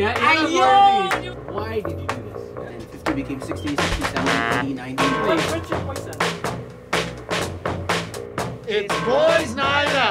Why did you do this? And 50 became 60, 67, 80, 90. Wait, what's your voice at? It's boys' night out.